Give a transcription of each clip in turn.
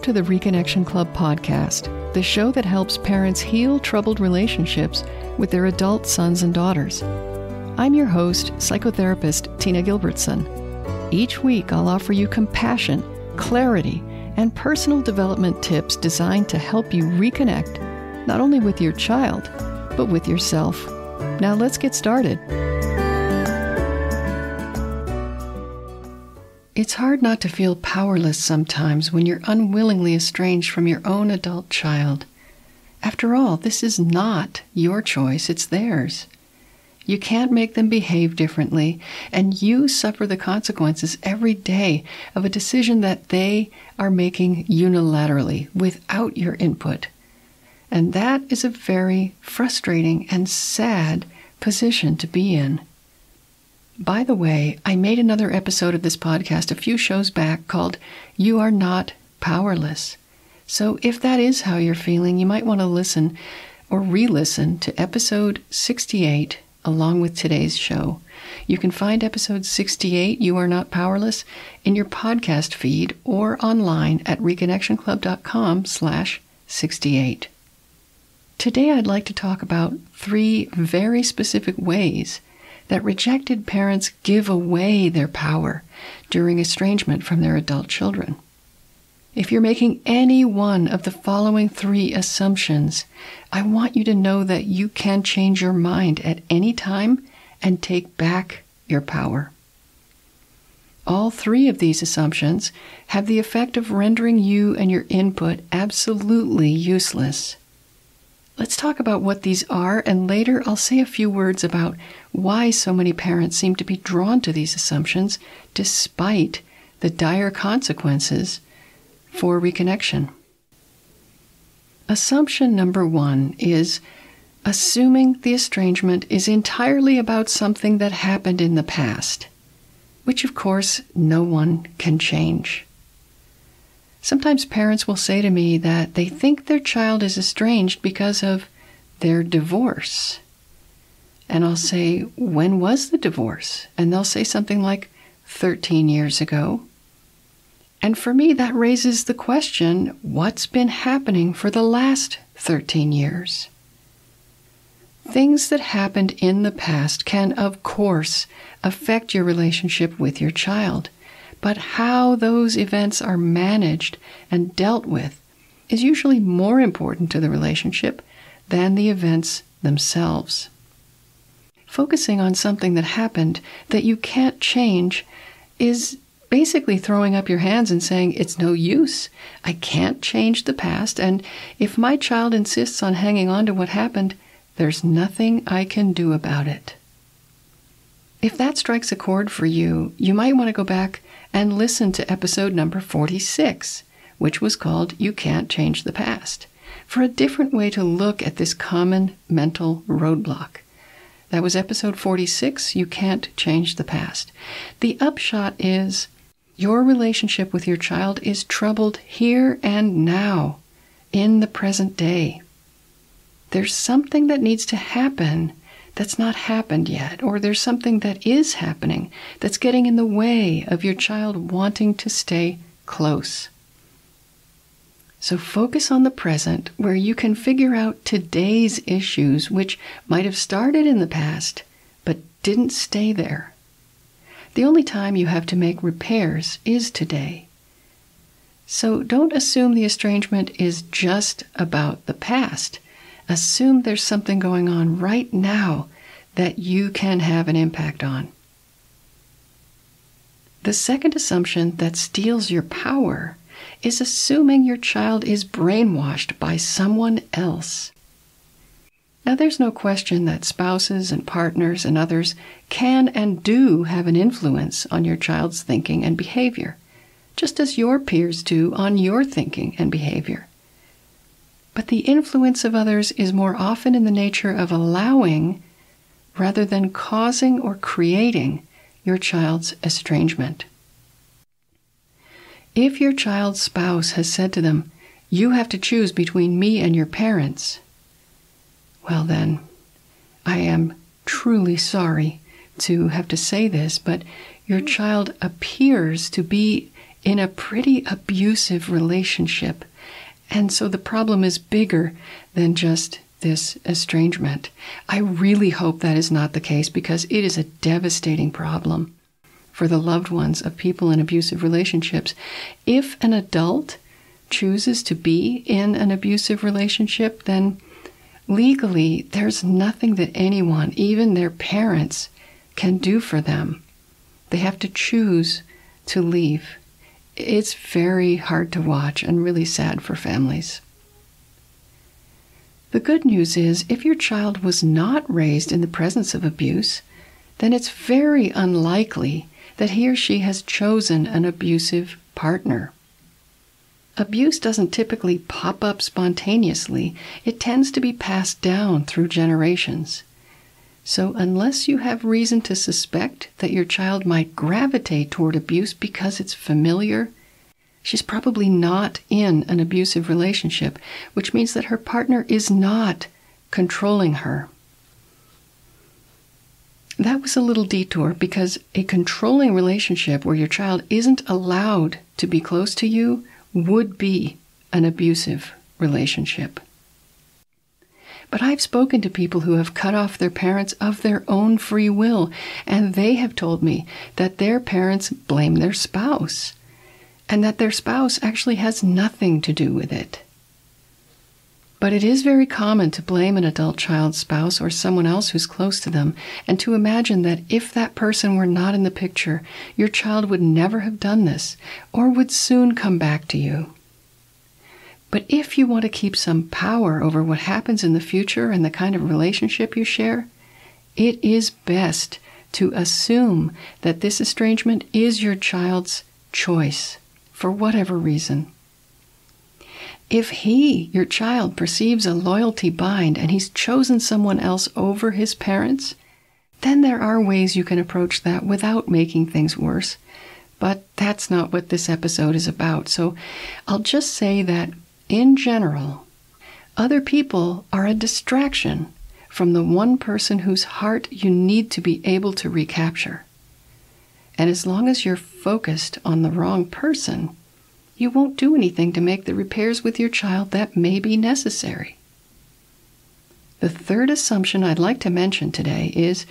Welcome to the Reconnection Club podcast, the show that helps parents heal troubled relationships with their adult sons and daughters. I'm your host, psychotherapist Tina Gilbertson. Each week, I'll offer you compassion, clarity, and personal development tips designed to help you reconnect not only with your child, but with yourself. Now, let's get started. It's hard not to feel powerless sometimes when you're unwillingly estranged from your own adult child. After all, this is not your choice, it's theirs. You can't make them behave differently, and you suffer the consequences every day of a decision that they are making unilaterally without your input. And that is a very frustrating and sad position to be in. By the way, I made another episode of this podcast a few shows back called You Are Not Powerless. So if that is how you're feeling, you might want to listen or re listen to episode 68 along with today's show. You can find episode 68, You Are Not Powerless, in your podcast feed or online at reconnectionclub.com slash 68. Today I'd like to talk about three very specific ways that rejected parents give away their power during estrangement from their adult children. If you're making any one of the following three assumptions, I want you to know that you can change your mind at any time and take back your power. All three of these assumptions have the effect of rendering you and your input absolutely useless. Let's talk about what these are, and later I'll say a few words about why so many parents seem to be drawn to these assumptions despite the dire consequences for reconnection. Assumption number one is assuming the estrangement is entirely about something that happened in the past, which of course no one can change. Sometimes parents will say to me that they think their child is estranged because of their divorce. And I'll say, When was the divorce? And they'll say something like, 13 years ago. And for me, that raises the question what's been happening for the last 13 years? Things that happened in the past can, of course, affect your relationship with your child but how those events are managed and dealt with is usually more important to the relationship than the events themselves. Focusing on something that happened that you can't change is basically throwing up your hands and saying, It's no use. I can't change the past, and if my child insists on hanging on to what happened, there's nothing I can do about it. If that strikes a chord for you, you might want to go back and listen to episode number 46, which was called You Can't Change the Past, for a different way to look at this common mental roadblock. That was episode 46 You Can't Change the Past. The upshot is your relationship with your child is troubled here and now, in the present day. There's something that needs to happen that's not happened yet, or there's something that is happening that's getting in the way of your child wanting to stay close. So focus on the present where you can figure out today's issues, which might have started in the past but didn't stay there. The only time you have to make repairs is today. So don't assume the estrangement is just about the past. Assume there's something going on right now that you can have an impact on. The second assumption that steals your power is assuming your child is brainwashed by someone else. Now, there's no question that spouses and partners and others can and do have an influence on your child's thinking and behavior, just as your peers do on your thinking and behavior. But the influence of others is more often in the nature of allowing rather than causing or creating your child's estrangement. If your child's spouse has said to them, You have to choose between me and your parents, well, then, I am truly sorry to have to say this, but your child appears to be in a pretty abusive relationship. And so the problem is bigger than just this estrangement. I really hope that is not the case because it is a devastating problem for the loved ones of people in abusive relationships. If an adult chooses to be in an abusive relationship, then legally there's nothing that anyone, even their parents, can do for them. They have to choose to leave. It's very hard to watch and really sad for families. The good news is if your child was not raised in the presence of abuse, then it's very unlikely that he or she has chosen an abusive partner. Abuse doesn't typically pop up spontaneously, it tends to be passed down through generations. So, unless you have reason to suspect that your child might gravitate toward abuse because it's familiar, she's probably not in an abusive relationship, which means that her partner is not controlling her. That was a little detour because a controlling relationship where your child isn't allowed to be close to you would be an abusive relationship. But I've spoken to people who have cut off their parents of their own free will, and they have told me that their parents blame their spouse, and that their spouse actually has nothing to do with it. But it is very common to blame an adult child's spouse or someone else who's close to them, and to imagine that if that person were not in the picture, your child would never have done this, or would soon come back to you. But if you want to keep some power over what happens in the future and the kind of relationship you share, it is best to assume that this estrangement is your child's choice for whatever reason. If he, your child, perceives a loyalty bind and he's chosen someone else over his parents, then there are ways you can approach that without making things worse. But that's not what this episode is about. So I'll just say that in general, other people are a distraction from the one person whose heart you need to be able to recapture. And as long as you're focused on the wrong person, you won't do anything to make the repairs with your child that may be necessary. The third assumption I'd like to mention today is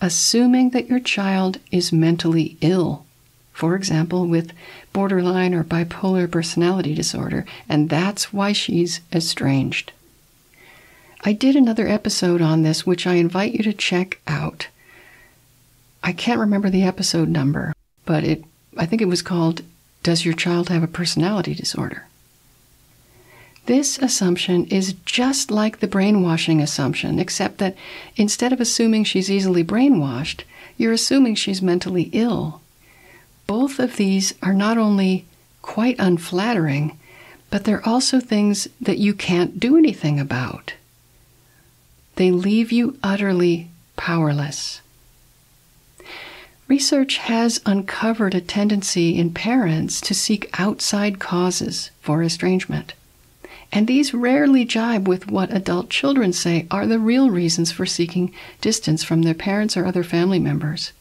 assuming that your child is mentally ill for example, with borderline or bipolar personality disorder, and that's why she's estranged. I did another episode on this, which I invite you to check out. I can't remember the episode number, but it I think it was called Does Your Child Have a Personality Disorder? This assumption is just like the brainwashing assumption, except that instead of assuming she's easily brainwashed, you're assuming she's mentally ill both of these are not only quite unflattering, but they're also things that you can't do anything about. They leave you utterly powerless. Research has uncovered a tendency in parents to seek outside causes for estrangement. And these rarely jibe with what adult children say are the real reasons for seeking distance from their parents or other family members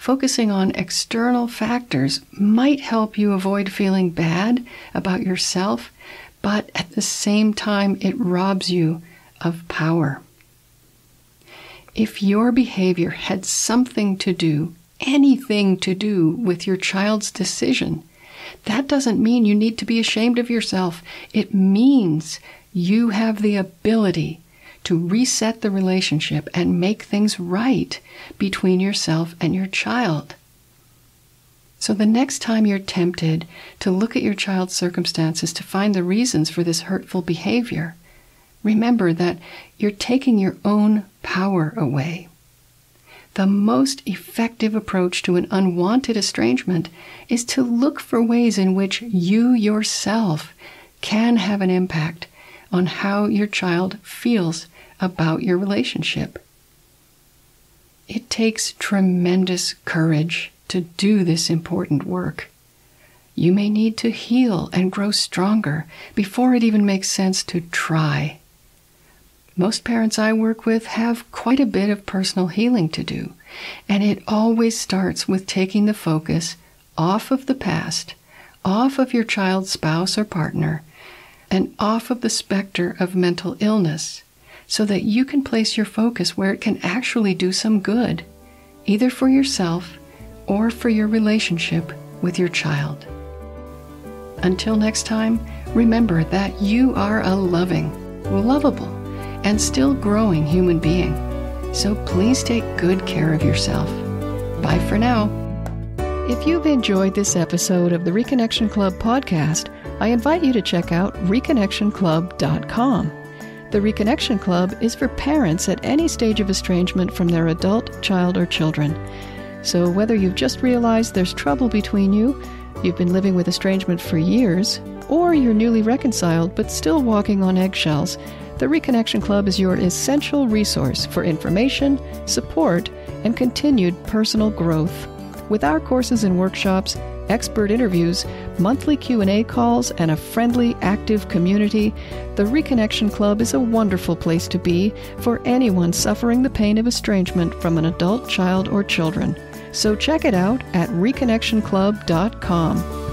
focusing on external factors might help you avoid feeling bad about yourself, but at the same time, it robs you of power. If your behavior had something to do, anything to do with your child's decision, that doesn't mean you need to be ashamed of yourself. It means you have the ability to reset the relationship and make things right between yourself and your child. So, the next time you're tempted to look at your child's circumstances to find the reasons for this hurtful behavior, remember that you're taking your own power away. The most effective approach to an unwanted estrangement is to look for ways in which you yourself can have an impact on how your child feels about your relationship. It takes tremendous courage to do this important work. You may need to heal and grow stronger before it even makes sense to try. Most parents I work with have quite a bit of personal healing to do, and it always starts with taking the focus off of the past, off of your child's spouse or partner, and off of the specter of mental illness so that you can place your focus where it can actually do some good, either for yourself or for your relationship with your child. Until next time, remember that you are a loving, lovable, and still growing human being. So please take good care of yourself. Bye for now. If you've enjoyed this episode of the Reconnection Club podcast, I invite you to check out reconnectionclub.com. The Reconnection Club is for parents at any stage of estrangement from their adult, child, or children. So, whether you've just realized there's trouble between you, you've been living with estrangement for years, or you're newly reconciled but still walking on eggshells, the Reconnection Club is your essential resource for information, support, and continued personal growth. With our courses and workshops, expert interviews, monthly Q&A calls, and a friendly, active community, the Reconnection Club is a wonderful place to be for anyone suffering the pain of estrangement from an adult, child, or children. So check it out at reconnectionclub.com.